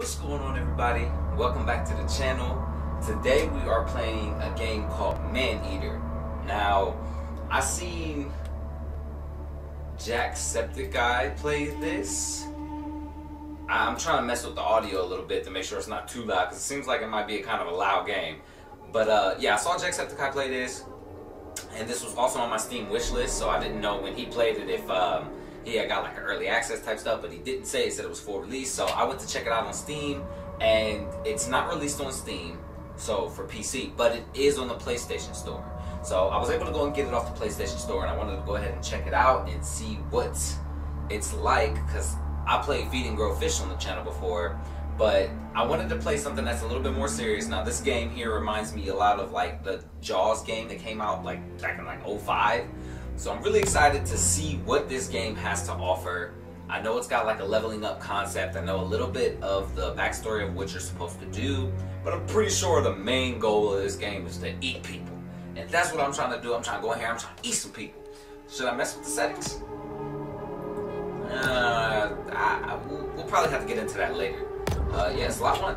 What's going on everybody? Welcome back to the channel. Today we are playing a game called Maneater. Now, I seen Jacksepticeye play this. I'm trying to mess with the audio a little bit to make sure it's not too loud because it seems like it might be a kind of a loud game. But uh, yeah, I saw Jacksepticeye play this, and this was also on my Steam wish list, so I didn't know when he played it if um, he had got like an early access type stuff, but he didn't say. He said it was full release, so I went to check it out on Steam, and it's not released on Steam, so for PC, but it is on the PlayStation Store. So I was able to go and get it off the PlayStation Store, and I wanted to go ahead and check it out and see what it's like, because I played Feed and Grow Fish on the channel before, but I wanted to play something that's a little bit more serious. Now this game here reminds me a lot of like the Jaws game that came out like back in like 05. So I'm really excited to see what this game has to offer. I know it's got like a leveling up concept. I know a little bit of the backstory of what you're supposed to do, but I'm pretty sure the main goal of this game is to eat people. And that's what I'm trying to do. I'm trying to go in here, I'm trying to eat some people. Should I mess with the settings? Uh, I, I, we'll, probably have to get into that later. Uh, yeah, slot one.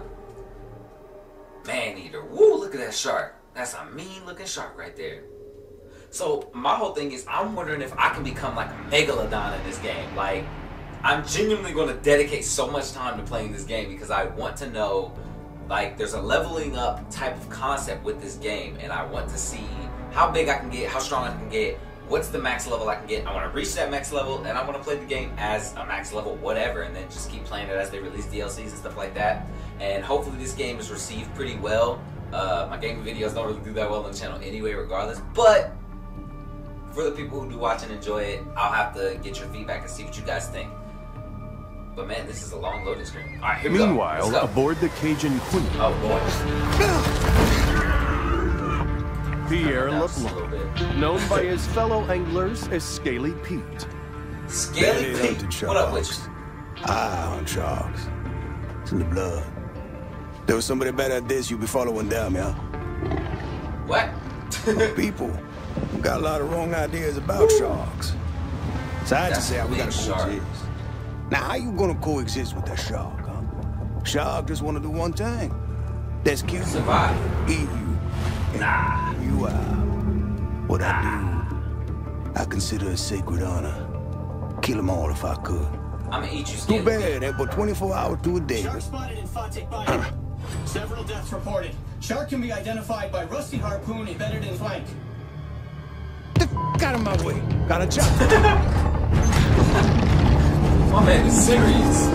Maneater. Woo, look at that shark. That's a mean looking shark right there. So my whole thing is I'm wondering if I can become like a megalodon in this game. Like I'm genuinely going to dedicate so much time to playing this game because I want to know like there's a leveling up type of concept with this game and I want to see how big I can get, how strong I can get, what's the max level I can get. I want to reach that max level and I want to play the game as a max level whatever and then just keep playing it as they release DLCs and stuff like that. And hopefully this game is received pretty well. Uh, my gaming videos don't really do that well on the channel anyway regardless, but for the people who do watch and enjoy it, I'll have to get your feedback and see what you guys think. But man, this is a long loading screen. All right, here we Meanwhile, go. aboard the Cajun Queen, Oh boy. Pierre Turn it down just a little LeBlanc, known by his fellow anglers as Scaly Pete. Scaly Belly Pete. hunting What up with you? sharks. Eye on sharks. It's in the blood. There was somebody better at this, you be following them, yeah? What? People got a lot of wrong ideas about sharks. So I just say a we gotta shark. coexist. Now, how you gonna coexist with that shark, huh? Shark just wanna do one thing. That's cute. Survive. Eat you. Nah. You are. What I do, I consider a sacred honor. Kill them all if I could. I'ma eat you, Too bad, ain't but 24 hours to a day. Shark spotted in Fawtick Bay. Several deaths reported. Shark can be identified by rusty harpoon embedded in flank. Get out of my way. Got a job. My man is serious.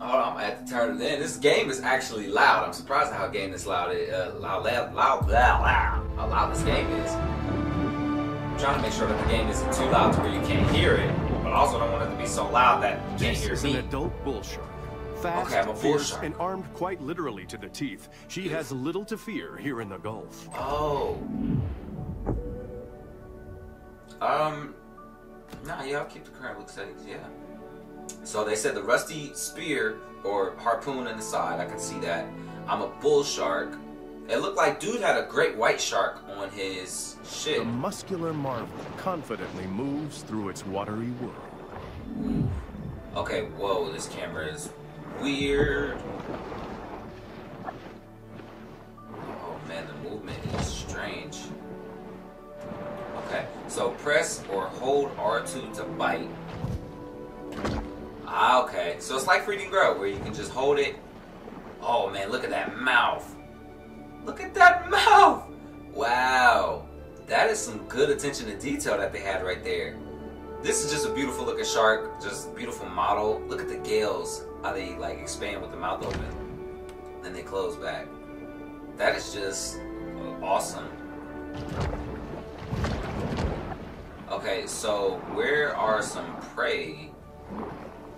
Hold on, I'm gonna have to turn it in. This game is actually loud. I'm surprised at how game this loud is. Uh, loud, loud, loud, loud, loud. How loud this game is. I'm trying to make sure that the game isn't too loud to where you can't hear it, but also don't want it to be so loud that you can't This hear is me. an adult bull shark. Fast, Okay, I'm a bull fierce, shark. and armed quite literally to the teeth. She has little to fear here in the Gulf. Oh. Um. Nah, yeah, I'll keep the current look settings. Yeah. So they said the rusty spear or harpoon in the side. I can see that. I'm a bull shark. It looked like dude had a great white shark on his shit. The muscular marvel confidently moves through its watery world. Okay, whoa, this camera is weird. Press or hold R2 to bite. Ah, okay. So it's like and Grow, where you can just hold it. Oh man, look at that mouth. Look at that mouth! Wow. That is some good attention to detail that they had right there. This is just a beautiful looking shark, just beautiful model. Look at the gills, how they like expand with the mouth open, then they close back. That is just awesome. Okay, so where are some prey?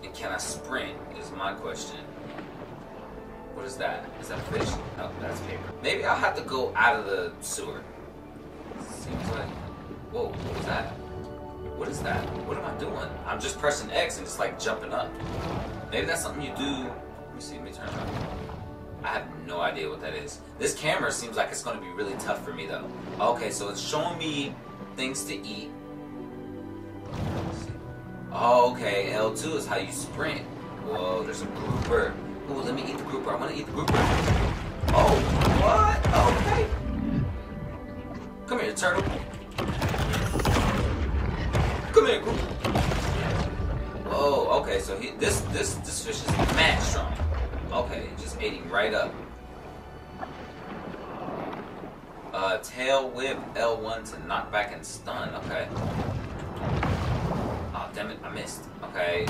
And can I sprint? Is my question. What is that? Is that a fish? No, that's paper. Maybe I'll have to go out of the sewer. Seems like. Whoa, what was that? What is that? What am I doing? I'm just pressing X and it's like jumping up. Maybe that's something you do. Let me see, let me turn around. I have no idea what that is. This camera seems like it's going to be really tough for me though. Okay, so it's showing me things to eat. Oh, okay, L2 is how you sprint. Whoa, there's a grouper. Ooh, let me eat the grouper. I want to eat the grouper. Oh, what? Okay. Come here, turtle. Come here, grouper. Oh, okay. So he this this this fish is mad strong. Okay, just ate him right up. Uh, tail whip L1 to knock back and stun. Okay. Damn it. I missed. Okay.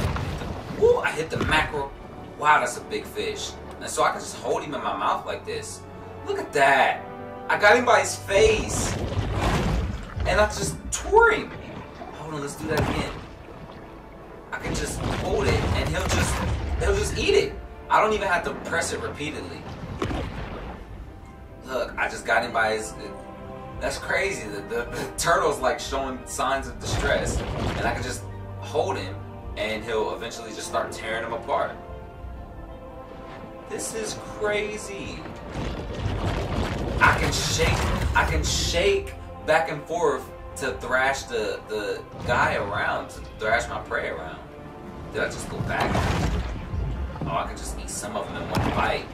Woo, I hit the mackerel. Wow, that's a big fish. And so I can just hold him in my mouth like this. Look at that. I got him by his face. And I just tore him. Hold on, let's do that again. I can just hold it and he'll just he'll just eat it. I don't even have to press it repeatedly. Look, I just got him by his. That's crazy. The, the, the turtle's like showing signs of distress, and I can just hold him, and he'll eventually just start tearing him apart. This is crazy. I can shake. I can shake back and forth to thrash the the guy around, to thrash my prey around. Did I just go back? Oh, I can just eat some of them in one bite.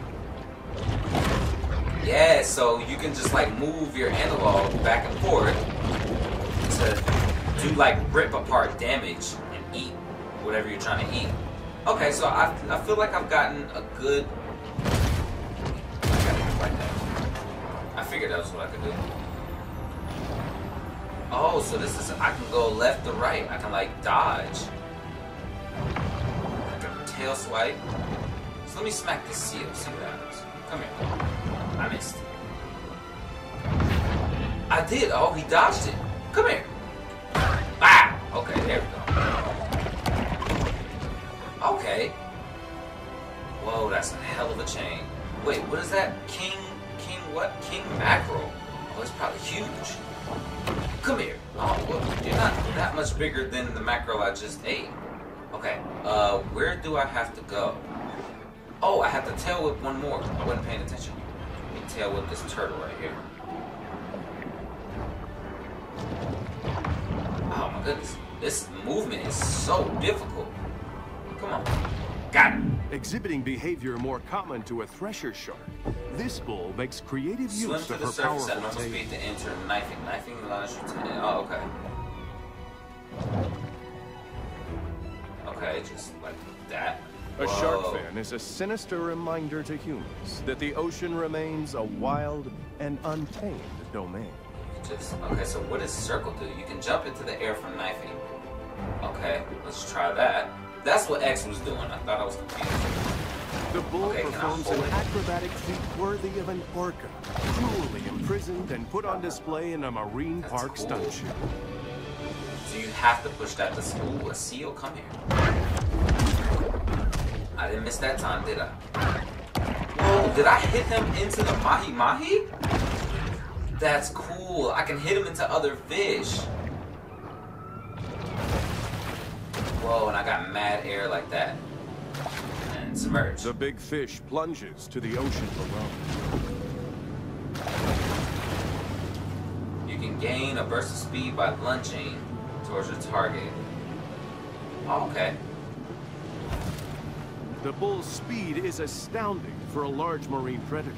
Yeah, so you can just like move your analog back and forth to do like rip apart damage and eat whatever you're trying to eat. Okay, so I, I feel like I've gotten a good. I. I figured that was what I could do. Oh, so this is I can go left to right. I can like dodge. Like a tail swipe. So let me smack this seal. See what happens. Come here. I missed. I did. Oh, he dodged it. Come here. Ah! Okay, there we go. Okay. Whoa, that's a hell of a chain. Wait, what is that? King, King what? King Mackerel. Oh, it's probably huge. Come here. Oh, you're not that much bigger than the mackerel I just ate. Okay, uh, where do I have to go? Oh, I have to tail whip one more. I wasn't paying attention. Let me tail whip this turtle right here. My goodness. This movement is so difficult. Come on. Got it. Exhibiting behavior more common to a thresher shark, this bull makes creative Swim use to of the her surface at powerful normal tail. speed to enter knifing. Knifing allows you to. Oh, okay. Okay, just like that. A shark Whoa. fin is a sinister reminder to humans that the ocean remains a wild and untamed domain. Just okay. So what does circle do? You can jump into the air from knifing. Okay, let's try that. That's what X was doing. I thought I was confused. The bull Okay, performs an it? acrobatic feat worthy of an orca, cruelly imprisoned and put on display in a marine That's park cool. stunt show. So you have to push that to school. A seal, come here. I didn't miss that time, did I? Whoa, did I hit him into the mahi mahi? That's cool. I can hit him into other fish. Whoa, and I got mad air like that. And submerged. The big fish plunges to the ocean below. You can gain a burst of speed by lunging towards your target. Oh, okay. The bull's speed is astounding for a large marine predator.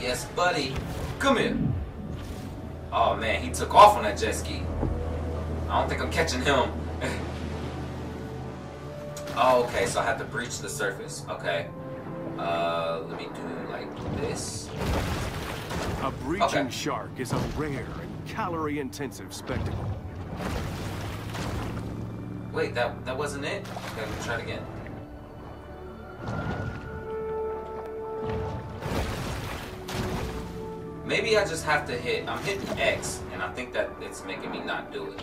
Yes, buddy. Come here. Oh man, he took off on that jet ski. I don't think I'm catching him. oh, okay, so I have to breach the surface. Okay. Uh, let me do like this. A breaching Okay. shark is a rare and calorie-intensive spectacle. Wait, that that wasn't it? Okay, let me try it again. Maybe I just have to hit. I'm hitting X, and I think that it's making me not do it.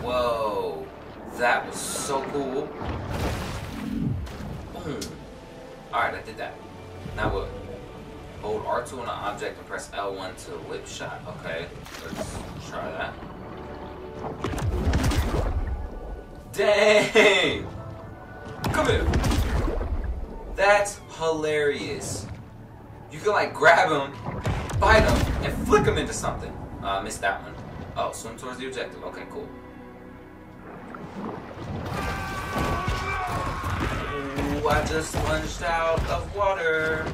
Whoa, that was so cool. Boom. Alright, I did that. Now what? Hold R2 on an object and press L1 to whip shot. Okay, let's try that. Dang! Come here. That's hilarious. You can like grab him bite him and flick him into something. Uh, I missed that one. Oh, swim towards the objective. Okay, cool. Ooh, I just lunged out of water.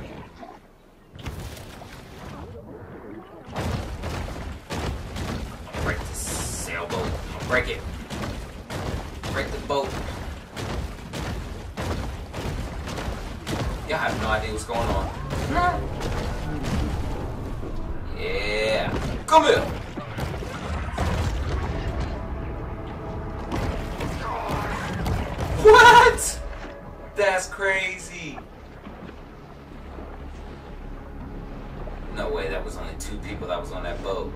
Break this sailboat. Break it. Break the boat. Yeah, I have no idea what's going on. Yeah. Come here. What? That's crazy. No way, that was only two people that was on that boat.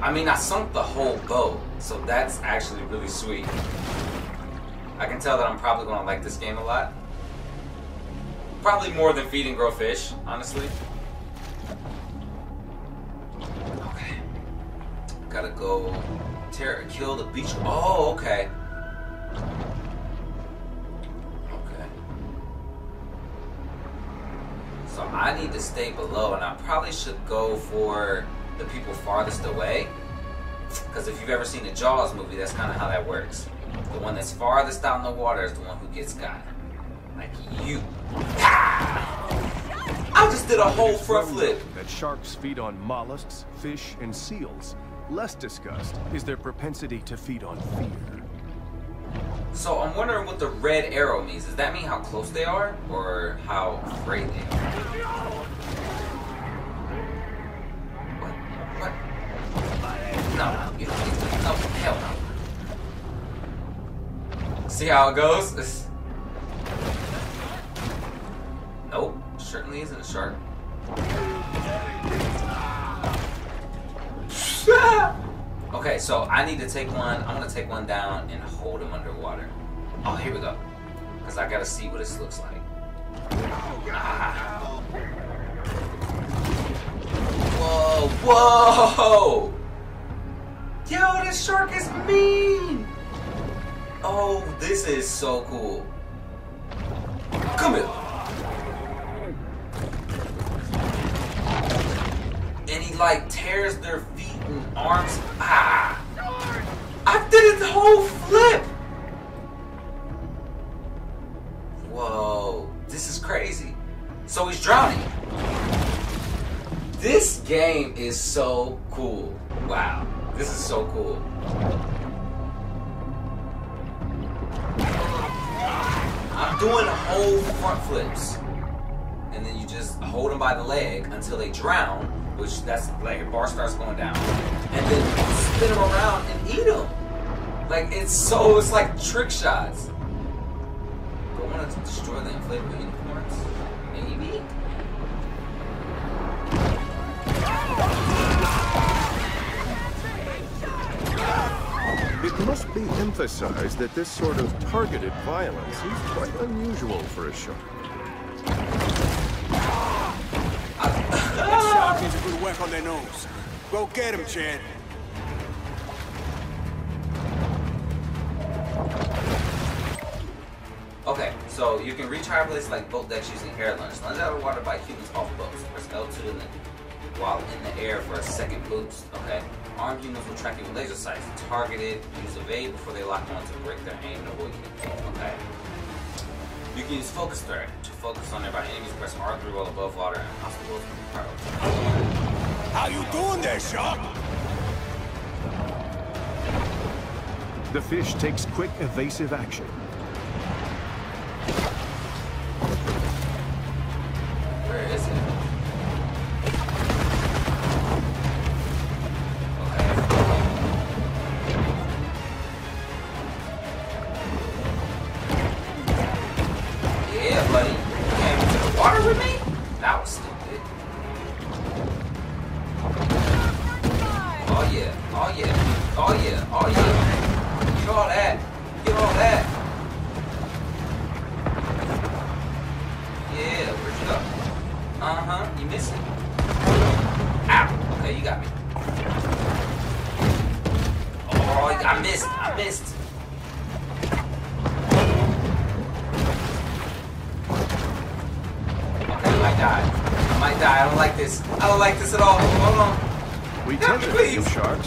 I mean, I sunk the whole boat, so that's actually really sweet. I can tell that I'm probably going to like this game a lot. Probably more than Feed and Grow Fish, honestly. Okay. Gotta go tear, kill the beach. Oh, okay. Okay. So I need to stay below, and I probably should go for the people farthest away. Because if you've ever seen the Jaws movie, that's kind of how that works. The one that's farthest out in the water is the one who gets got. Like you. Ah! I just did a whole front flip. That sharks feed on mollusks, fish, and seals. Less discussed is their propensity to feed on fear. So I'm wondering what the red arrow means. Does that mean how close they are, or how afraid they are? See how it goes? It's... Nope, certainly isn't a shark. okay, so I need to take one. I'm gonna take one down and hold him underwater. Oh, here we go. Cause I gotta see what this looks like. Ah. Whoa, whoa! Yo, this shark is mean! Oh, this is so cool. Come here. And he like tears their feet and arms. Ah! I did the whole flip! Whoa, this is crazy. So he's drowning. This game is so cool. Wow, this is so cool. Doing whole front flips. And then you just hold them by the leg until they drown, which that's like a bar starts going down. And then spin them around and eat them. Like it's so, it's like trick shots. But I want to destroy the inflatable? It must be emphasized that this sort of targeted violence is quite unusual for a shark. Shark needs a good whack on their nose. Go get him, Chad. Okay, so you can reach higher places like boat decks using air lunge. Lunge out of water by humans off boats. Press L2 in the, while in the air for a second boost. Okay. Armed humans will track you with laser sights. Targeted, use evade before they lock on to break their aim and avoid you. Okay. You can use focus threat to focus on nearby enemies. Press R3 while above water and hospitals from How you doing there, Shark? The fish takes quick, evasive action.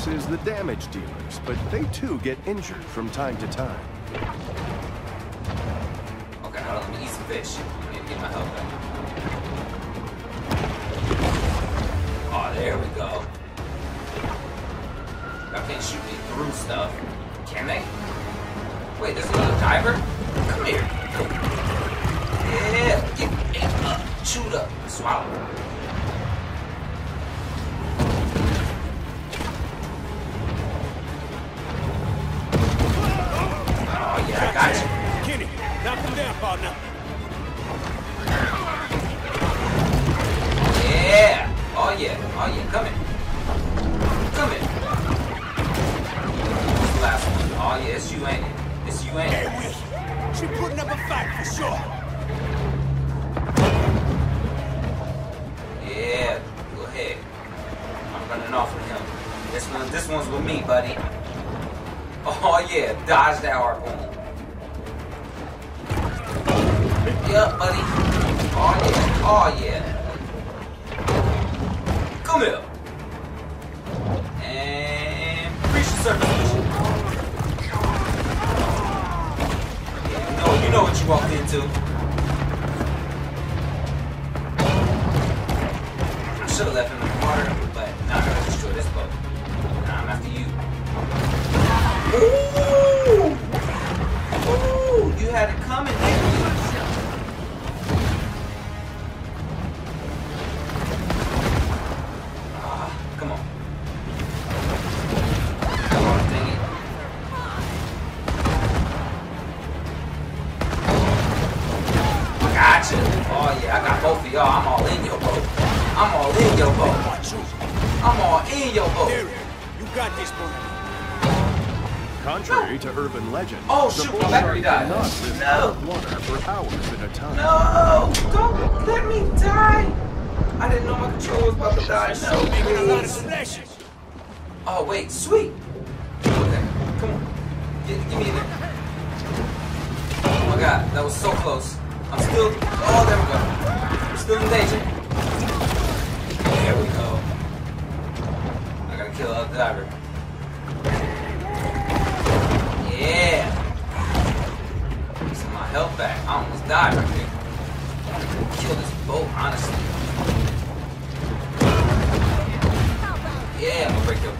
As the damage dealers, but they too get injured from time to time. Okay, hold on. Let me eat some fish. Get one's with me, buddy. Oh yeah, dodge that harpoon. Yep, buddy. Oh yeah. Oh yeah. Come here. And reach the surface. Yeah, know, you know what you walked into. I should have left him in the water, was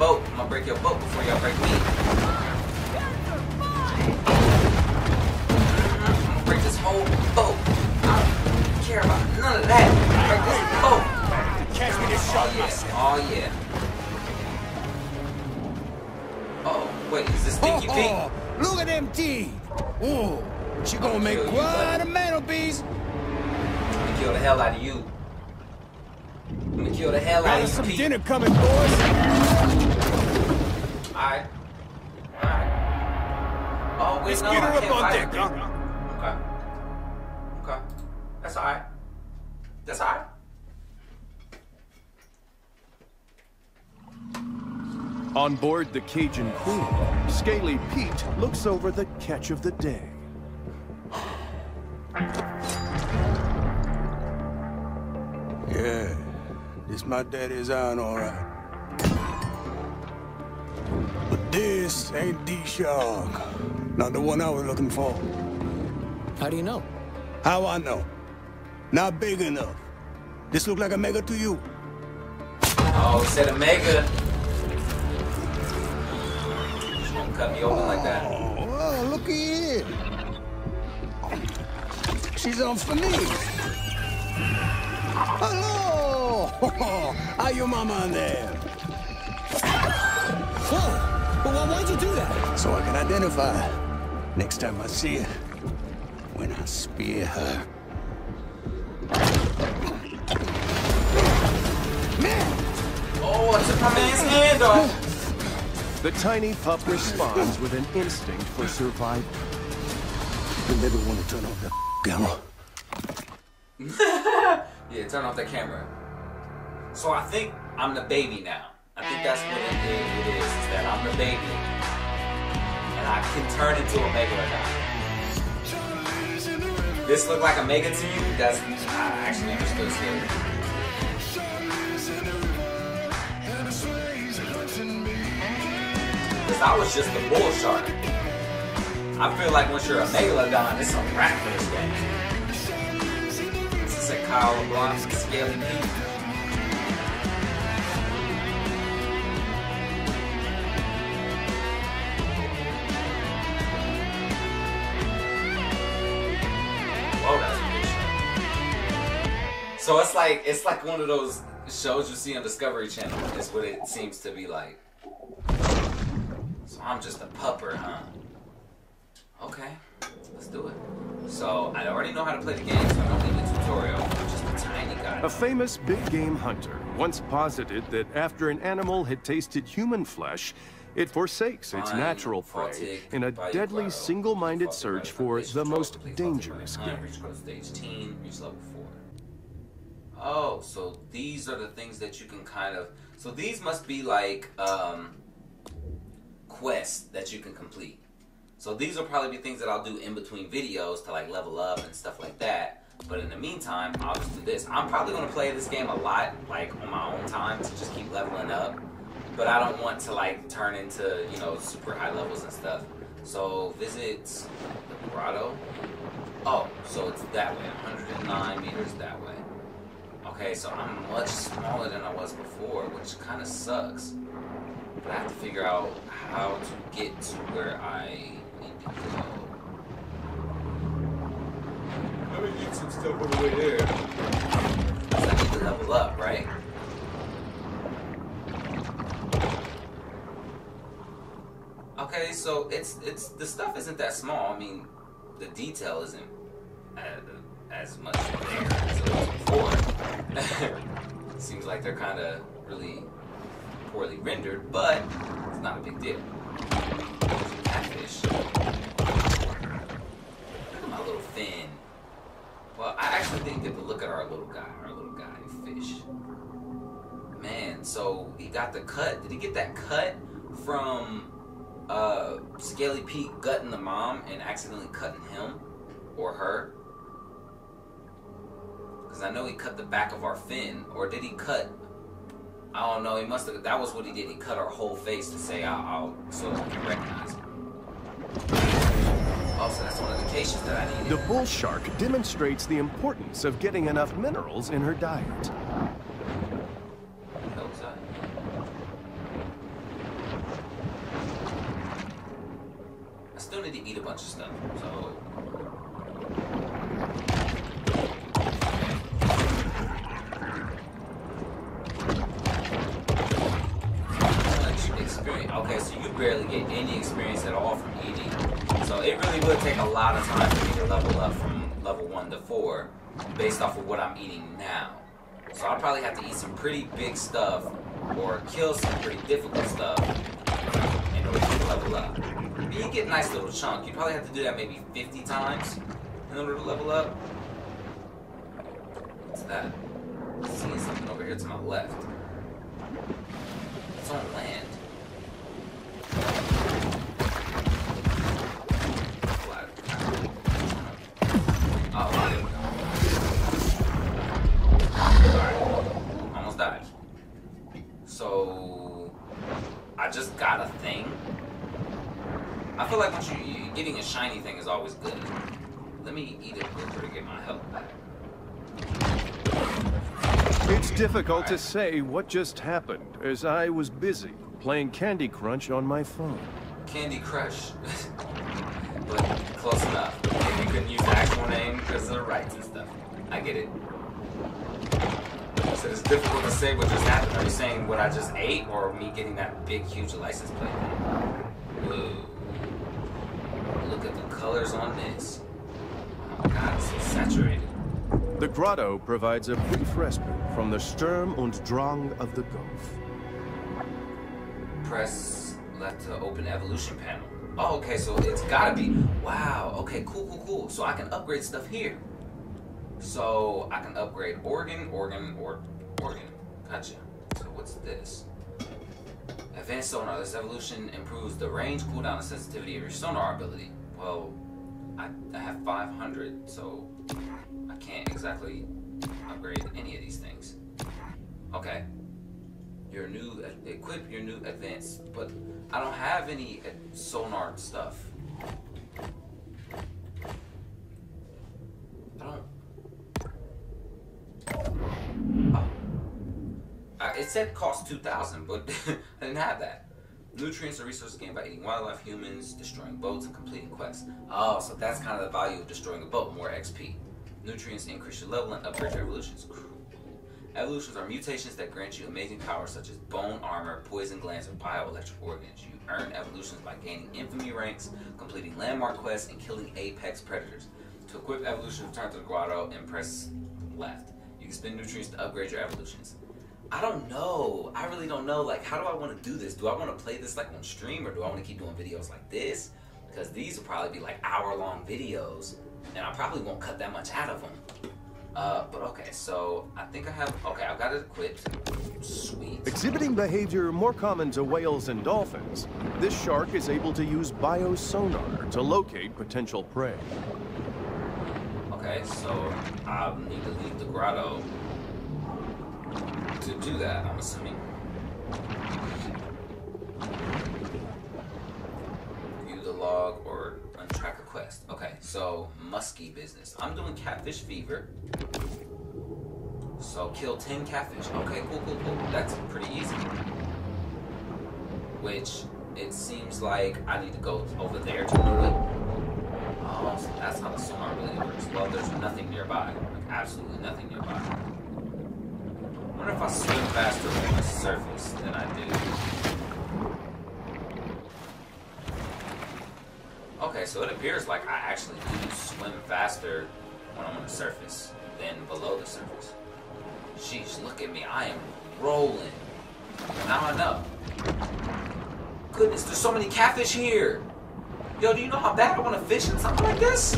boat. I'm gonna break your boat before y'all break me. I'm gonna break this whole boat. I don't care about none of that. Break this boat. Catch me this Oh shot yeah. Oh yeah. Oh wait, is this Stinky oh, Pete? Oh, look at them teeth. Ooh, she gonna make you, quite buddy. a mantelpiece. I'm gonna kill the hell out of you. I'm gonna kill the hell out of you, some Pete. dinner coming, boys. Alright. Alright. Oh, wait, Let's no, get I her up on deck, huh? Okay. Okay. That's alright. That's alright. On board the Cajun Queen, Scaly Pete looks over the catch of the day. Yeah, this my daddy's iron, all right. This ain't the shark. Not the one I was looking for. How do you know? How I know? Not big enough. This look like a mega to you. Oh, he said Omega. She's gonna cut me open like that. Oh, oh well, looky here. She's on for me. Hello! How your mama in there? Whoa! But why, why'd you do that? So I can identify her. Next time I see her. When I spear her. Man! Oh, I took my man's hand off. The tiny pup responds with an instinct for survival. You never want to turn off the camera. Yeah, turn off the camera. So I think I'm the baby now. I think that's what it is, it is, is that I'm the baby. And I can turn into a mega or not. This look like a mega to you? That's I actually understood scary. Because I was just a bull shark. I feel like once you're a megalodon, it's a rat for this game. This is a Kyle LeBlanc scaly. So it's like it's like one of those shows you see on Discovery Channel. Is what it seems to be like. So I'm just a pupper, huh? Okay, let's do it. So I already know how to play the game, so I don't need a tutorial. I'm just a tiny guy. A famous big game hunter once posited that after an animal had tasted human flesh, it forsakes its natural prey in a deadly single-minded search for the most dangerous game. Reach code stage teen, reach level 4. Oh, so these are the things that you can kind of... So these must be like um, quests that you can complete. So these will probably be things that I'll do in between videos to like level up and stuff like that. But in the meantime, I'll just do this. I'm probably going to play this game a lot, like on my own time to just keep leveling up. But I don't want to like turn into, you know, super high levels and stuff. So visit the grotto. Oh, so it's that way, 109 meters that way. Okay, so I'm much smaller than I was before, which kind of sucks. But I have to figure out how to get to where I need to go. Let me get some stuff over the way there. I need to level up, right? Okay, so it's it's the stuff isn't that small. I mean, the detail isn't as, as much there as it was before. Seems like they're kind of really poorly rendered, but it's not a big deal. Catfish. Look at my little fin. Well, I actually think that, to look at our little guy, our little guy fish. Man, so he got the cut. Did he get that cut from uh, Scaly Pete gutting the mom and accidentally cutting him or her? Because I know he cut the back of our fin, or did he cut? I don't know. He must have. That was what he did. He cut our whole face to say I'll, I'll so I can recognize him. Oh, so that's one of the cases that I needed. The bull shark demonstrates the importance of getting enough minerals in her diet. That. Uh, I still need to eat a bunch of stuff, so. Experience. Okay, so you barely get any experience at all from eating. So it really would take a lot of time for me to level up from level 1 to 4 based off of what I'm eating now. So I'll probably have to eat some pretty big stuff or kill some pretty difficult stuff in order to level up. But you get a nice little chunk. You probably have to do that maybe 50 times in order to level up. What's that? Seeing something over here to my left. It's on land. I just got a thing. I feel like once you you- getting a shiny thing is always good. Let me eat it quicker to get my health back. It's difficult to say what just happened, as I was busy playing Candy Crunch on my phone. Candy Crush. but close enough. Maybe you couldn't use the actual name because of the rights and stuff. I get it. So it's difficult to say what just happened. Are you saying what I just ate or me getting that big, huge license plate? Whoa. Look at the colors on this. Oh god, it's so saturated. The grotto provides a brief respite from the Sturm und Drang of the Gulf. Press left to open evolution panel. Oh, okay, so it's gotta be. Wow, okay, cool, cool, cool. So I can upgrade stuff here. So I can upgrade organ, organ, or organ. Gotcha. So what's this? Advanced sonar. This evolution improves the range, cooldown, and sensitivity of your sonar ability. Well, I, I have 500, so I can't exactly upgrade any of these things. Okay. your new equip your new advanced, but I don't have any sonar stuff. I don't. Uh, it said cost two thousand, but I didn't have that. Nutrients are resources gained by eating wildlife, humans, destroying boats, and completing quests. Oh, so that's kind of the value of destroying a boat, more XP. Nutrients increase your level and upgrade your evolutions. Evolutions are mutations that grant you amazing powers such as bone armor, poison glands, or bioelectric organs. You earn evolutions by gaining infamy ranks, completing landmark quests, and killing apex predators. To equip evolutions, return to the grotto and press left. You can spend nutrients to upgrade your evolutions. I don't know. I really don't know. Like, how do I want to do this? Do I want to play this like on stream, or do I want to keep doing videos like this? Because these will probably be like hour-long videos, and I probably won't cut that much out of them. Uh, but okay, so I think I have, okay, I've got it equipped. Sweet. Exhibiting behavior more common to whales and dolphins, this shark is able to use biosonar to locate potential prey. Okay, so I'll need to leave the grotto to do that, I'm assuming. View the log or untrack a quest. Okay, so musky business. I'm doing catfish fever. So kill 10 catfish. Okay, cool, cool, cool. That's pretty easy. Which it seems like I need to go over there to do it. Oh, so that's how the sonar really works. Well, there's nothing nearby. Like, absolutely nothing nearby. I wonder if I swim faster on the surface than I do. Okay, so it appears like I actually do swim faster when I'm on the surface than below the surface. Sheesh, look at me. I am rolling. Now I know. Goodness, there's so many catfish here. Yo, do you know how bad I want to fish in something like this?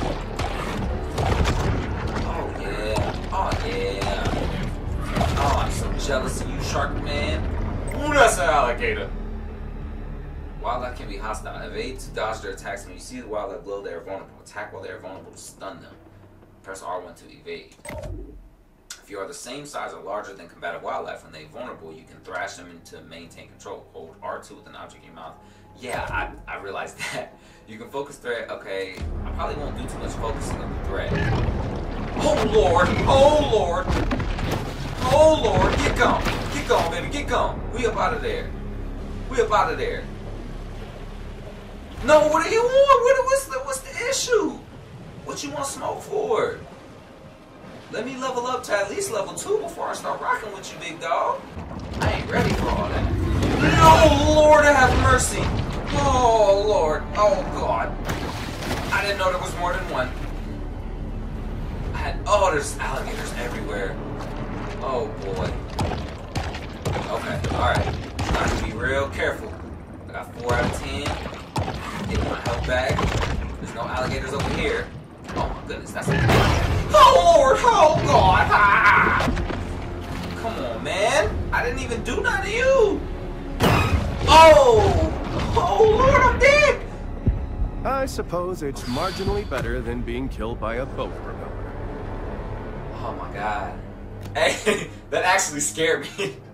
Jealous of you, shark man. Ooh, that's an alligator. Wildlife can be hostile. Evade to dodge their attacks. When you see the wildlife below, they are vulnerable. Attack while they are vulnerable to stun them. Press R1 to evade. If you are the same size or larger than combative wildlife when they are vulnerable, you can thrash them to maintain control. Hold R2 with an object in your mouth. Yeah, I, I realized that. You can focus threat. Okay, I probably won't do too much focusing on the threat. Oh lord! Oh lord! Oh lord! Get gone. Get gone, baby! Get gone. We up out of there. We up out of there. No, what do you want? What, what's the what's the issue? What you want smoke for? Let me level up to at least level two before I start rocking with you, big dog. I ain't ready for all that. No, Lord, have mercy. Oh, Lord. Oh, God. I didn't know there was more than one. I had, oh, there's alligators everywhere. Oh, boy. Okay, alright. I have to be real careful. I got four out of ten. Getting my health back. There's no alligators over here. Oh my goodness, that's a Oh Lord, oh God! Ah! Come on, man. I didn't even do none to you. Oh! Oh Lord, I'm dead! I suppose it's marginally better than being killed by a boat propeller. Oh my God. That actually scared me.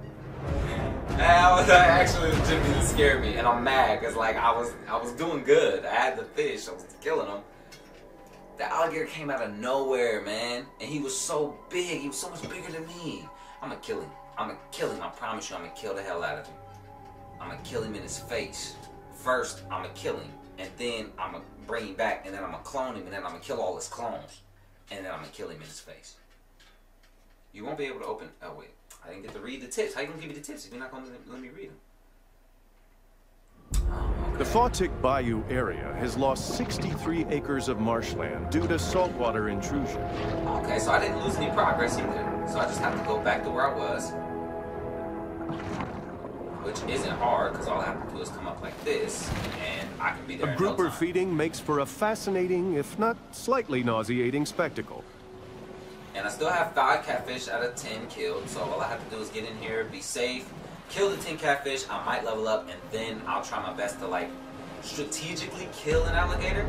That that actually legitimately scared me, and I'm mad because like I was I was doing good. I had the fish, I was killing them. The alligator came out of nowhere, man, and he was so big. He was so much bigger than me. I'm gonna kill him. I'm gonna kill him. I promise you, I'm gonna kill the hell out of him. I'm gonna kill him in his face. First, I'm gonna kill him, and then I'm gonna bring him back, and then I'm gonna clone him, and then I'm gonna kill all his clones, and then I'm gonna kill him in his face. You won't be able to open. Oh wait, I didn't get to read the tips. How you gonna give me the tips if you're not gonna let me read them? Oh, The. Fawtick Bayou area has lost 63 acres of marshland due to saltwater intrusion. Okay, so I didn't lose any progress either. So I just have to go back to where I was. Which isn't hard, because all I have to do is come up like this, and I can be there A grouper no feeding makes for a fascinating, if not slightly nauseating spectacle. And I still have five catfish out of ten killed, so all I have to do is get in here, be safe, kill the ten catfish, I might level up, and then I'll try my best to like strategically kill an alligator.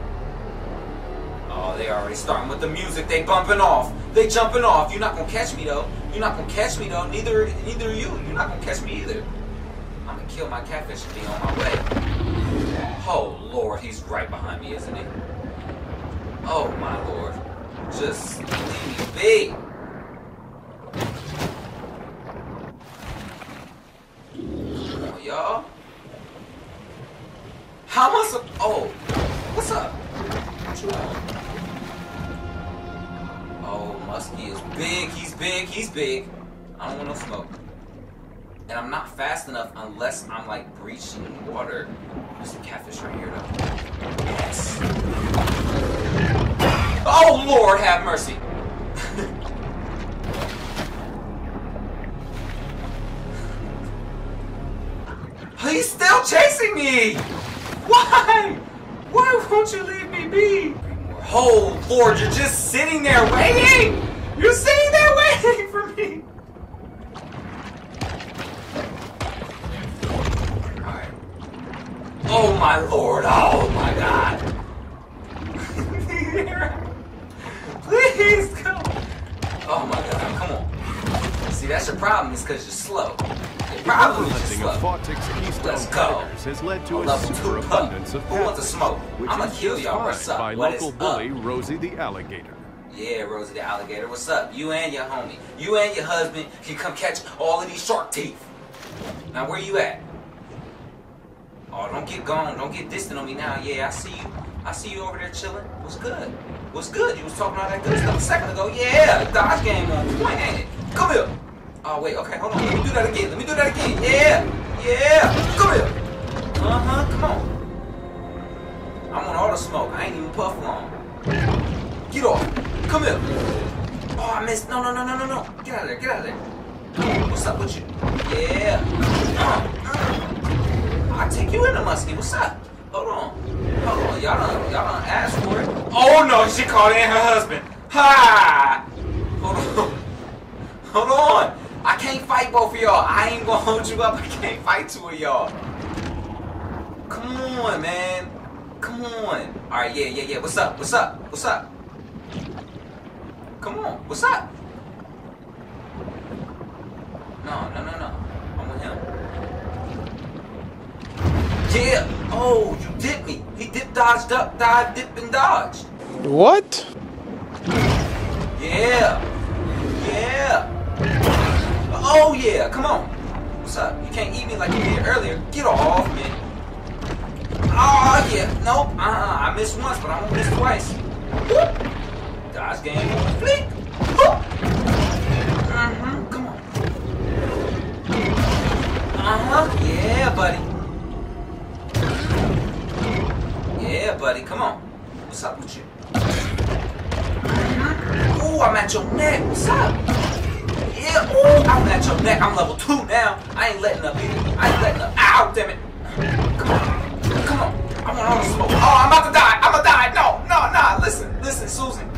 Oh, they already starting with the music. They bumping off. They jumping off. You're not gonna catch me though. You're not gonna catch me though. Neither, neither are you. You're not gonna catch me either. I'm gonna kill my catfish and be on my way. Oh lord, he's right behind me, isn't he? Oh my lord. Just leave me be. On, y'all. How am I sup- Oh, what's up? What? Oh, Muskie is big. He's big. He's big. I don't want no smoke. And I'm not fast enough unless I'm like breaching water. There's a catfish right here though. Yes. Lord, have mercy. He's still chasing me! Why? Why won't you leave me be? Oh Lord, you're just sitting there waiting! You're sitting there waiting for me! Oh my lord, oh my that's your problem, is because you're slow. Your problem is Hunting of slow. Keystone Let's go. tigers has led to A a level two superabundance of Who wants to smoke? which I'ma is kill y'all. What's up? by What is local up? bully Rosie the alligator. Yeah, Rosie the alligator, what's up? You and your homie, you and your husband can come catch all of these shark teeth. Now where you at? Oh, don't get gone, don't get distant on me now. Yeah, I see you. I see you over there chilling. What's good? What's good? You was talking all that good stuff a second ago. Yeah, the dodge game on point, ain't it? Come here. Oh wait, okay, hold on. Let me do that again. Let me do that again. Yeah, yeah. Come here. Uh huh. Come on. I want all the smoke. I ain't even puff long. Get off. Come here. Oh, I missed. No, no, no, no, no, no. Get out of there. Get out of there. What's up with you? Yeah. Uh, uh. I'll take you in the muskie. What's up? Hold on. Hold on. Y'all don't, y'all don't ask for it. Oh, no. She called in her husband. Ha! Hold on. Hold on. I can't fight both of y'all. I ain't gonna hold you up. I can't fight two of y'all. Come on, man. Come on. All right, yeah, yeah, yeah. What's up? What's up? What's up? Come on. What's up? No, no, no, no. I'm with him. Yeah. Oh, you dipped me. He dip, dodged up, dive, dip, and dodged. What? Yeah. Yeah. Oh, yeah. Come on. What's up? You can't eat me like you did earlier. Get off me. Oh, yeah. Nope. Uh-uh. I missed once, but I won't miss twice. Whoop. Dodge game. Flick. Whoop. Mm-hmm. Come on. Uh-huh. Yeah, buddy. Yeah, buddy. Come on. What's up with you? Ooh, I'm at your neck. What's up? Yeah, ooh, I'm at your neck. I'm level two now. I ain't letting up either. I ain't letting up. Ow, damn it. Come on. Come on. I want all the smoke. Oh, I'm about to die. I'm gonna die. No, no, no. Listen, listen, Susan.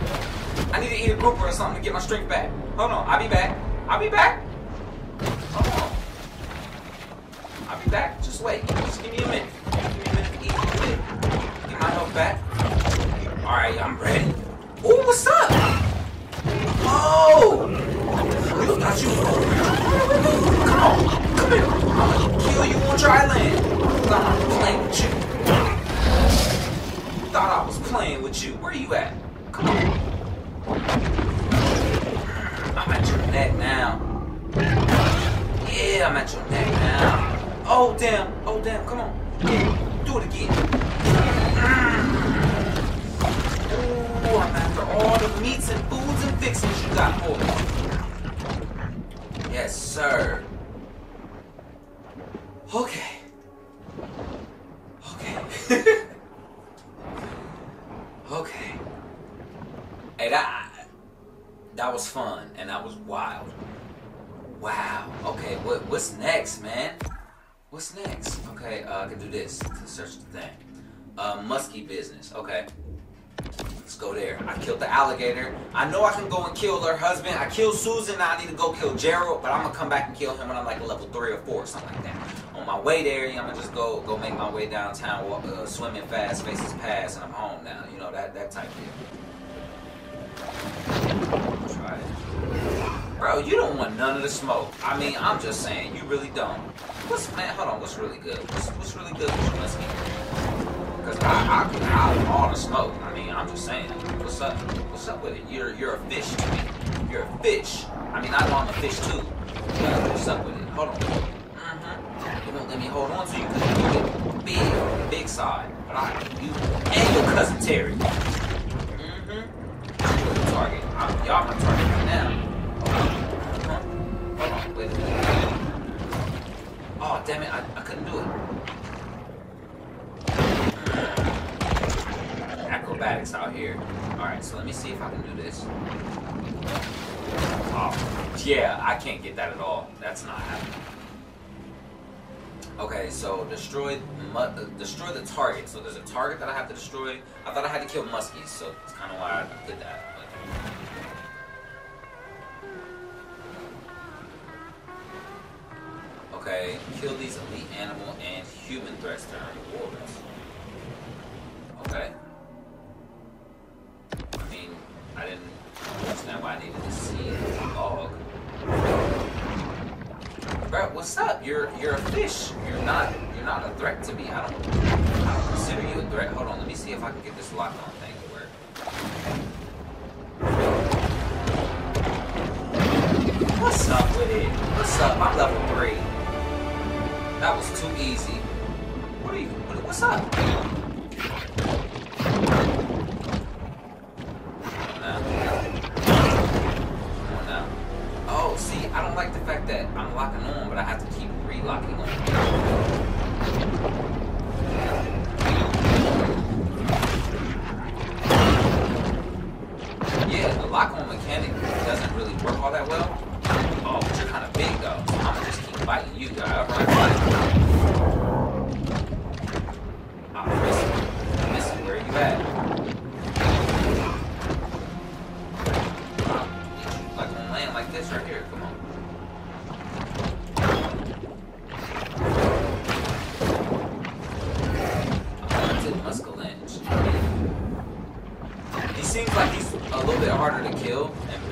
I need to eat a grouper or something to get my strength back. Hold on. I'll be back. I'll be back. Hold on. I'll be back. Just wait. Just give me a minute. Give me a minute to eat. Get my health back. Alright, I'm ready. Ooh, what's up? Oh! Thought you Come on, Okay. Let's go there. I killed the alligator. I know I can go and kill her husband. I killed Susan. Now I need to go kill Gerald, but I'm gonna come back and kill him when I'm like level three or four or something like that. On my way there, I'm gonna just go go make my way downtown, walk, uh, swimming fast, faces past, and I'm home now. You know that that type deal. Try it. Bro, you don't want none of the smoke. I mean, I'm just saying, you really don't. What's man? Hold on. What's really good? What's, what's really good with Because I, I could have all the smoke. I mean, I'm just saying. What's up? What's up with it? You're you're a fish to me. You're a fish. I mean, I know I'm a fish too. But what's up with it? Hold on. Mm-hmm. You won't let me hold on to you because you're big, big side. But I, you, and your cousin Terry. Mm-hmm. You're the target. I'm, y'all my target right now. Hold on. Hold on. Wait a minute. Oh, damn it. I, I couldn't do it. Out here. Alright, so let me see if I can do this. Oh, yeah, I can't get that at all. That's not happening. Okay, so destroy destroy the target. So there's a target that I have to destroy. I thought I had to kill muskies, so that's kind of why I did that. But... Okay, kill these elite animal and human threats during wars. Okay. What's up? You're you're a fish. You're not you're not a threat to me. I don't I don't consider you a threat. Hold on, let me see if I can get this lock on thing to work. What's up with it? What's up? I'm level three. That was too easy. What are you what, what's up? To keep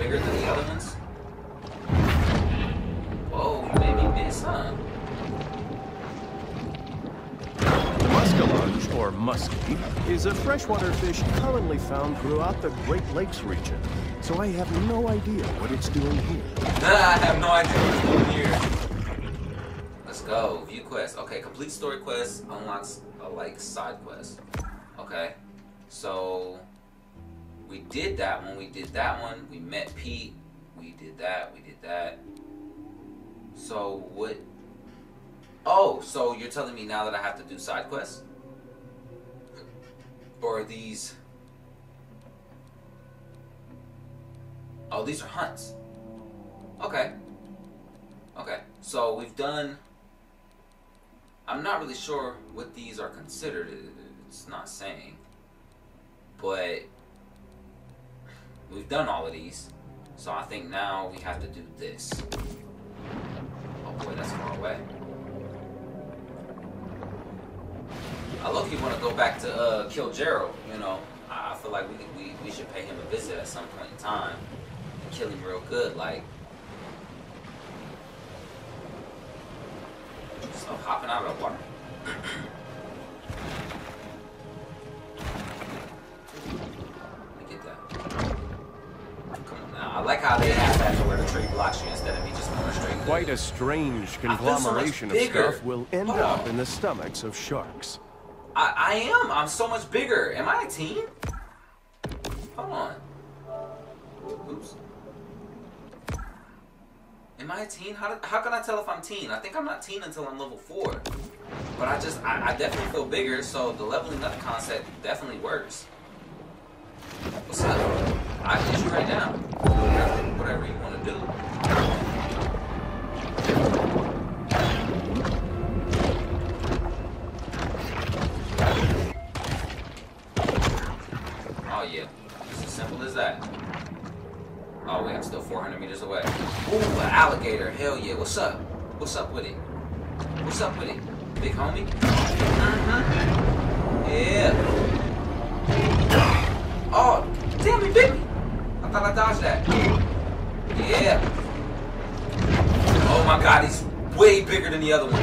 bigger than the other ones. Whoa, you made me miss, huh? Muskellunge, or muskie, is a freshwater fish commonly found throughout the Great Lakes region. So I have no idea what it's doing here. I have no idea what's going here. Let's go. View quest. Okay, complete story quest unlocks a like side quest. Okay. So we did that one, we did that one, we met Pete, we did that, we did that. So what Oh, so you're telling me now that I have to do side quests? Or these Oh, these are hunts. Okay. Okay. So we've done. I'm not really sure what these are considered. It's not saying. But we've done all of these. So I think now we have to do this. Oh boy, that's far away. I look, you want to go back to uh, kill Gerald. You know, I feel like we, we we should pay him a visit at some point in time and kill him real good. Like, so hopping out of the water. Let me get that. Come on now. I like how they have that to where the tree blocks you instead of me just going straight. Quite a strange feel so of stuff will end Hold up on. in the stomachs of sharks. I, I am. I'm so much bigger. Am I a teen? Hold on. Oops. Am I a teen? How, do- how can I tell if I'm teen? I think I'm not teen until I'm level 4. But I just, I, I definitely feel bigger, so the leveling up concept definitely works. What's up? I get you right now. Whatever, you want to do. Oh yeah, it's as simple as that. Oh wait, I'm still 400 meters away. Ooh, an alligator. Hell yeah. What's up? What's up with it? What's up with it? Big homie? Uh-huh. Yeah. Oh, damn, he bit me. I thought I dodged that. Yeah. Oh my god, he's way bigger than the other one.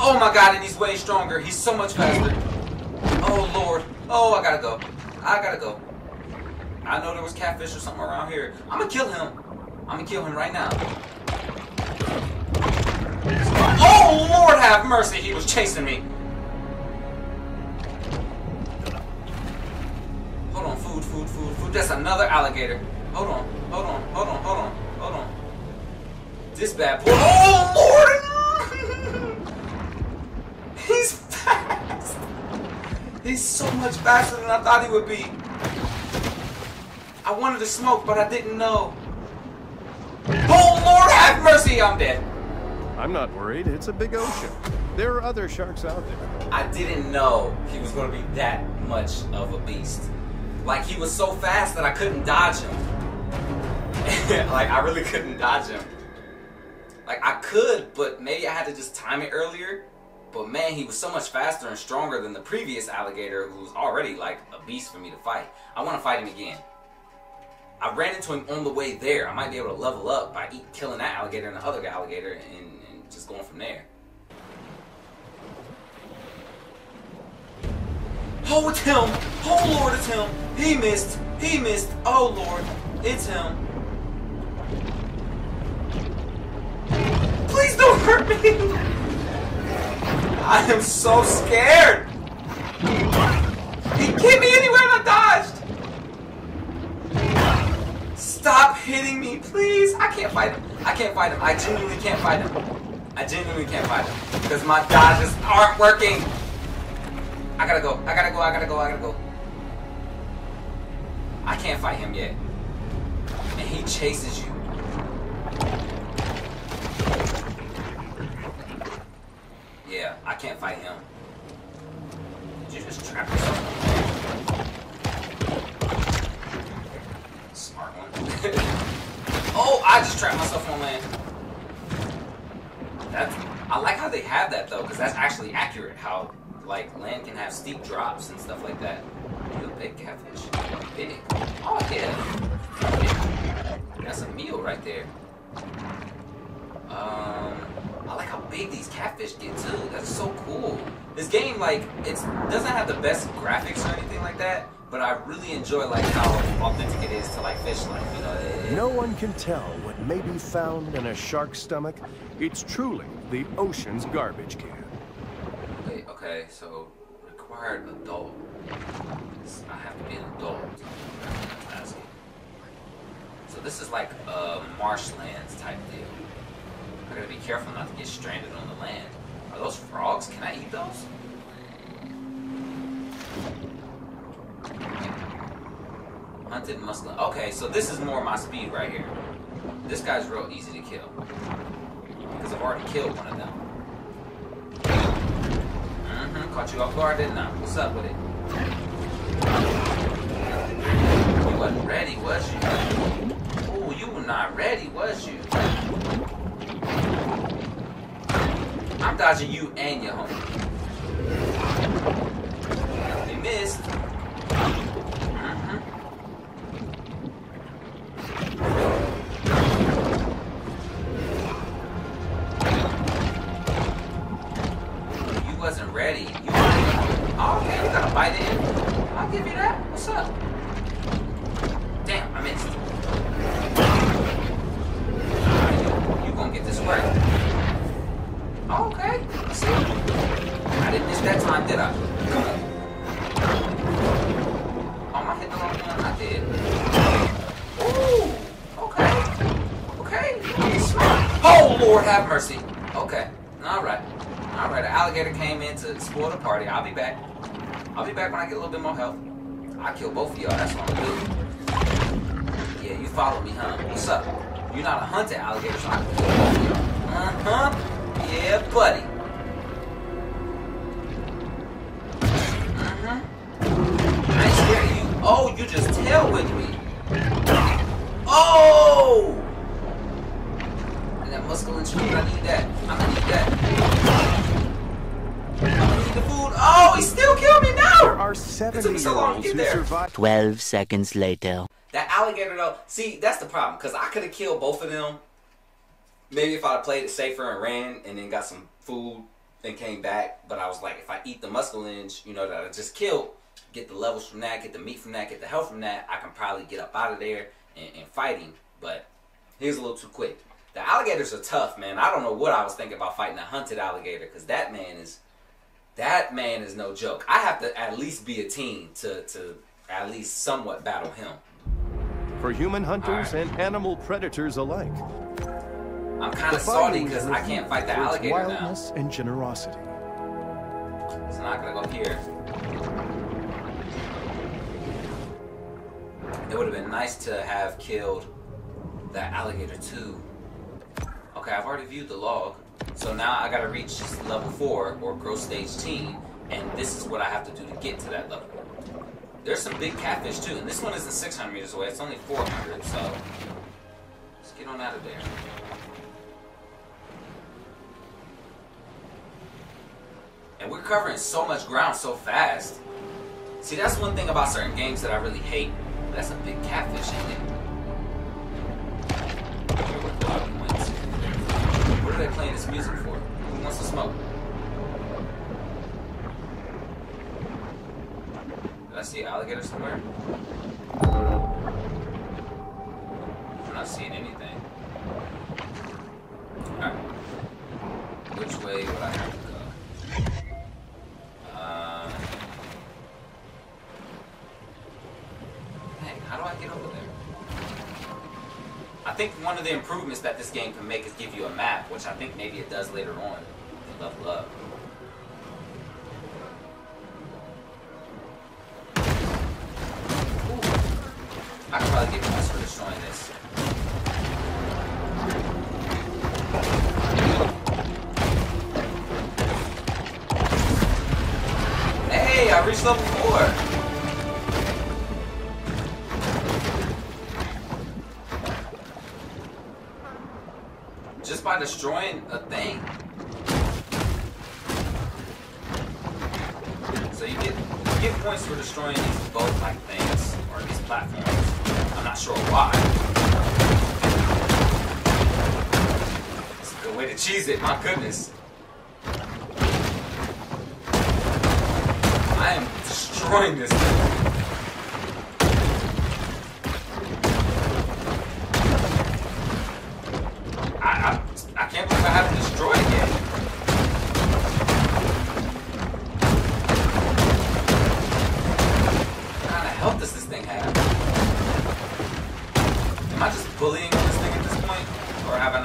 Oh my god, and he's way stronger. He's so much faster. Oh lord. Oh, I gotta go. I gotta go. I know there was catfish or something around here. I'm gonna kill him. I'm gonna kill him right now. Oh lord have mercy, he was chasing me. Food, food. That's another alligator. Hold on, hold on, hold on, hold on, hold on. This bad boy. Oh lord! He's fast. He's so much faster than I thought he would be. I wanted to smoke, but I didn't know. Oh lord, have mercy! I'm dead. I'm not worried. It's a big ocean. There are other sharks out there. I didn't know he was going to be that much of a beast. Like he was so fast that I couldn't dodge him. like I really couldn't dodge him. Like I could, but maybe I had to just time it earlier. But man, he was so much faster and stronger than the previous alligator who was already like a beast for me to fight. I want to fight him again. I ran into him on the way there. I might be able to level up by killing that alligator and the other alligator and, and just going from there. Oh, it's him! Oh, Lord, it's him! He missed! He missed! Oh, Lord, it's him! Please don't hurt me! I am so scared! He hit me anywhere and I dodged! Stop hitting me, please! I can't fight him. I can't fight him. I genuinely can't fight him. I genuinely can't fight him. Because my dodges aren't working! I gotta go. I gotta go. I gotta go. I gotta go. I can't fight him yet. And he chases you. Yeah, I can't fight him. Did you just trap yourself? Smart one. oh, I just trapped myself on land. That's, I like how they have that though, because that's actually accurate. How like land can have steep drops and stuff like that. You big catfish. Big. Oh yeah. That's a meal right there. Um, I like how big these catfish get too. That's so cool. This game, like, it doesn't have the best graphics or anything like that, but I really enjoy like how authentic it is to like fish life. You know. It, No one can tell what may be found in a shark's stomach. It's truly the ocean's garbage can. Okay, so required adult. I have to be an adult. So this is like a marshlands type deal. I gotta be careful not to get stranded on the land. Are those frogs? Can I eat those? Hunted muscle. Okay, so this is more my speed right here. This guy's real easy to kill. Because I've already killed one of them. Caught you off guard, didn't I? What's up with it? You wasn't ready, was you? Ooh, you were not ready, was you? I'm dodging you and your homie. You missed. Follow me, huh? What's up? You're not a hunted alligator, so I can. Uh-huh. Yeah, buddy. Mm-hmm. I ain't scared of you. Oh, you just tail with me. Oh! And that muscle and I need that. I'm gonna need that. I'm gonna need the food. Oh, he still killed me There now! are It took me so long 70-year-olds to who get there. survive. 12 seconds later. That alligator though, see, that's the problem, because I could have killed both of them, maybe if I played it safer and ran and then got some food and came back, but I was like, if I eat the muskellunge, you know, that I just killed, get the levels from that, get the meat from that, get the health from that, I can probably get up out of there and, and fight him. But he was a little too quick. The alligators are tough, man. I don't know what I was thinking about fighting a hunted alligator because that man is that man is no joke. I have to at least be a teen to to at least somewhat battle him. For human hunters Alright. and animal predators alike. I'm kind of salty because I can't fight the its alligator now. wildness and generosity. So now I gotta go here. It would have been nice to have killed that alligator too. Okay, I've already viewed the log. So now I gotta reach level 4 or growth stage teen, and this is what I have to do to get to that level. There's some big catfish too, and this one isn't 600 meters away, it's only 400, so let's get on out of there. And we're covering so much ground so fast. See, that's one thing about certain games that I really hate. That's a big catfish, ain't it? One of the improvements that this game can make is give you a map, which I think maybe it does later on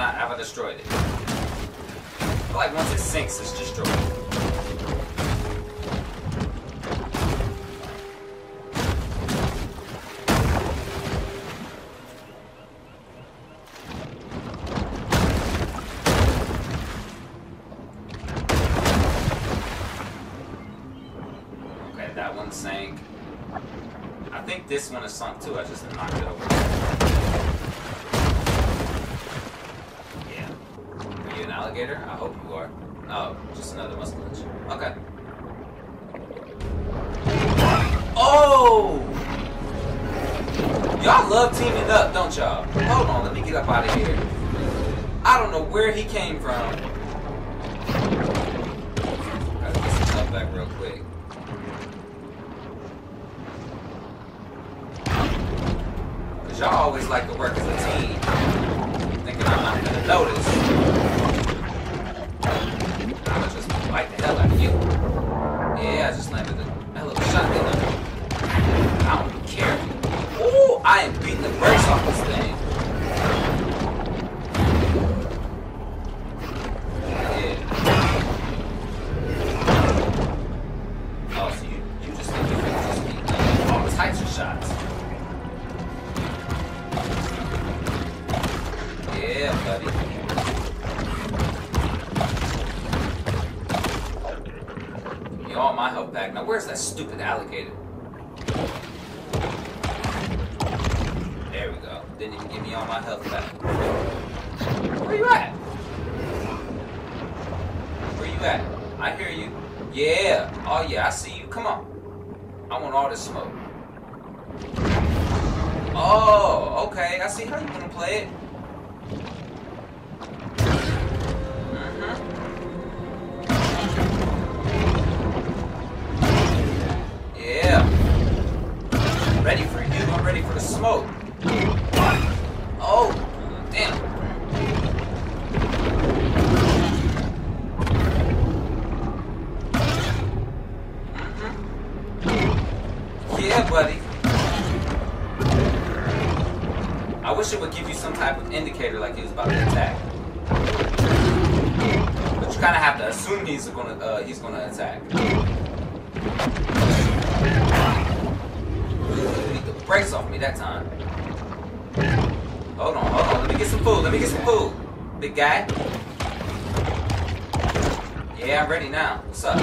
not, have I destroyed it? Feel like once it sinks, it's destroyed. Okay, that one sank. I think this one is sunk too. I just knocked it over. Yeah. Are you an alligator? I hope you are. Oh, just another muskellunge. Okay. Oh! Y'all love teaming up, don't y'all? Hold on, let me get up out of here. I don't know where he came from. At? I hear you. Yeah. Oh, yeah, I see you. Come on. I want all this smoke. Oh, okay. I see how you want to play it. Uh-huh. Yeah. Ready for you. I'm ready for the smoke. Assume he's gonna uh, he's gonna attack. He the brakes off me that time. Hold on, hold on. Let me get some food. Let me get some food. Big guy. Yeah, I'm ready now. What's up?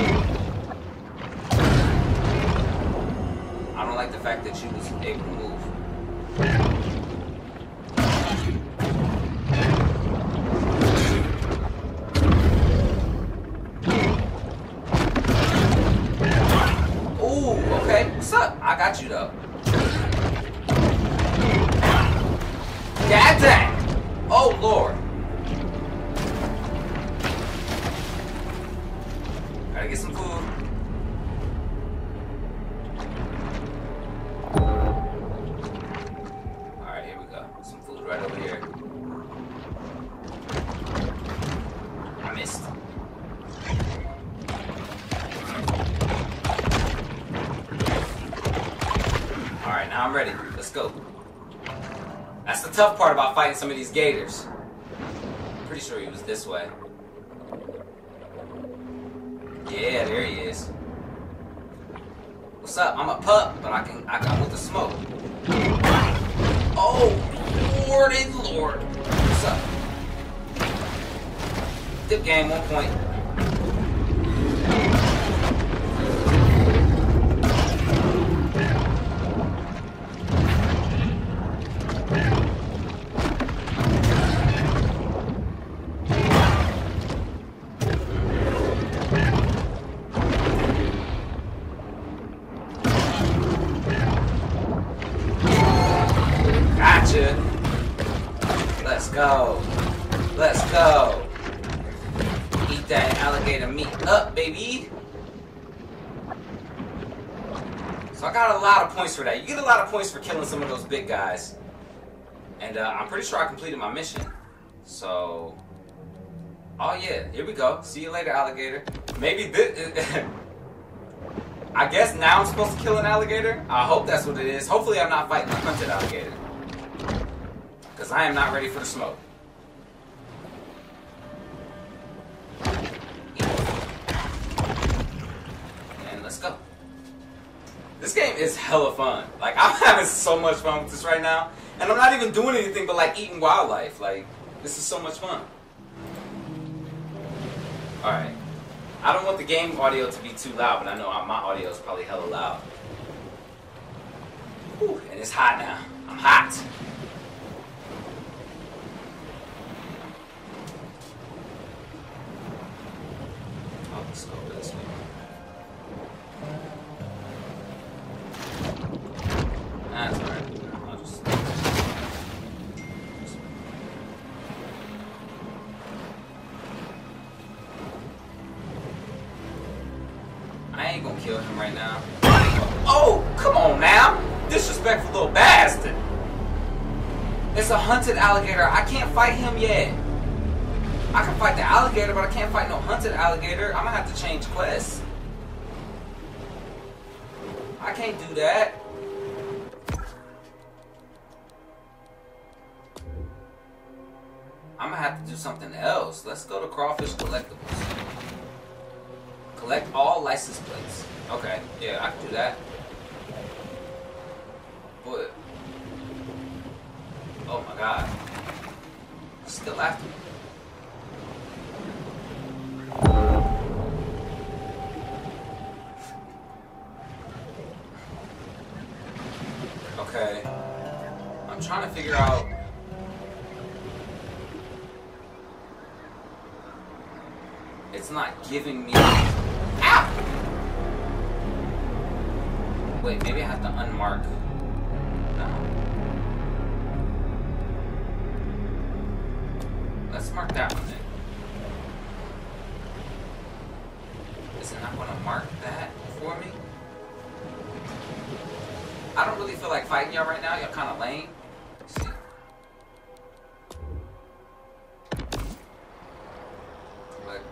I'm ready. Let's go. That's the tough part about fighting some of these gators. Pretty sure he was this way. Yeah, there he is. What's up? I'm a pup, but I can I come with the smoke. Oh, Lord and Lord. What's up? Dip game, one point. Got a lot of points for that. You get a lot of points for killing some of those big guys. And uh, I'm pretty sure I completed my mission. So, oh yeah, here we go. See you later, alligator. Maybe this. I guess now I'm supposed to kill an alligator. I hope that's what it is. Hopefully, I'm not fighting a hunted alligator. Because I am not ready for the smoke. And let's go. This game is hella fun. Like, I'm having so much fun with this right now. And I'm not even doing anything but, like, eating wildlife. Like, this is so much fun. Alright. I don't want the game audio to be too loud, but I know my audio is probably hella loud. Whew, and it's hot now. I'm hot. Oh, let's go this way. It's a hunted alligator. I can't fight him yet. I can fight the alligator, but I can't fight no hunted alligator. I'm gonna have to change quests. I can't do that. I'm gonna have to do something else. Let's go to Crawfish Collectibles. Collect all license plates. Okay, yeah, I can do that. But oh my god, still after me. Okay, I'm trying to figure out. It's not giving me. Ow! Wait, maybe I have to unmark. Mark that one then. You're not gonna mark that for me? I don't really feel like fighting y'all right now. Y'all kind of lame. Collect.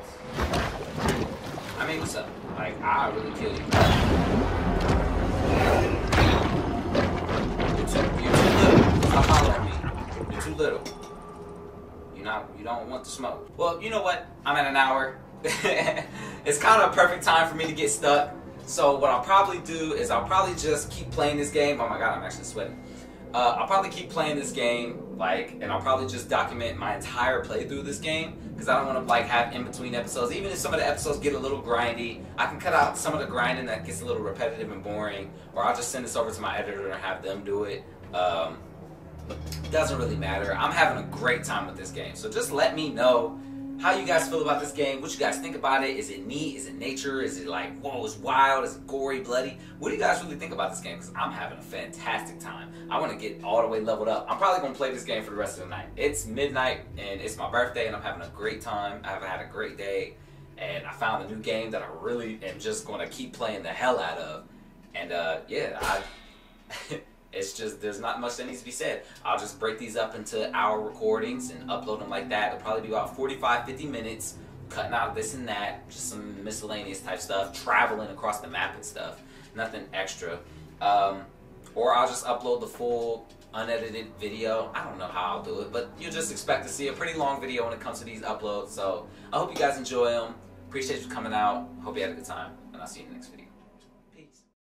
I mean, what's up? Like, I really kill you. You're too, you're too little. Stop following me. You're too little. Not. You don't want the smoke. Well, you know what? I'm at an hour. it's kind of a perfect time for me to get stuck. So what I'll probably do is I'll probably just keep playing this game. Oh my god, I'm actually sweating. Uh, I'll probably keep playing this game, like, and I'll probably just document my entire playthrough of this game because I don't want to like have in between episodes. Even if some of the episodes get a little grindy, I can cut out some of the grinding that gets a little repetitive and boring, or I'll just send this over to my editor and have them do it. Um, doesn't really matter. I'm having a great time with this game, so just let me know how you guys feel about this game, what you guys think about it. Is it neat? Is it nature? Is it like, whoa, it's wild? Is it gory, bloody? What do you guys really think about this game? Because I'm having a fantastic time. I want to get all the way leveled up. I'm probably going to play this game for the rest of the night. It's midnight and it's my birthday and I'm having a great time. I've had a great day and I found a new game that I really am just going to keep playing the hell out of. And uh, yeah, I. It's just there's not much that needs to be said. I'll just break these up into hour recordings and upload them like that. It'll probably be about 45, 50 minutes, cutting out this and that, just some miscellaneous type stuff, traveling across the map and stuff. Nothing extra. Um, or I'll just upload the full unedited video. I don't know how I'll do it, but you'll just expect to see a pretty long video when it comes to these uploads. So I hope you guys enjoy them. Appreciate you coming out. Hope you had a good time, and I'll see you in the next video.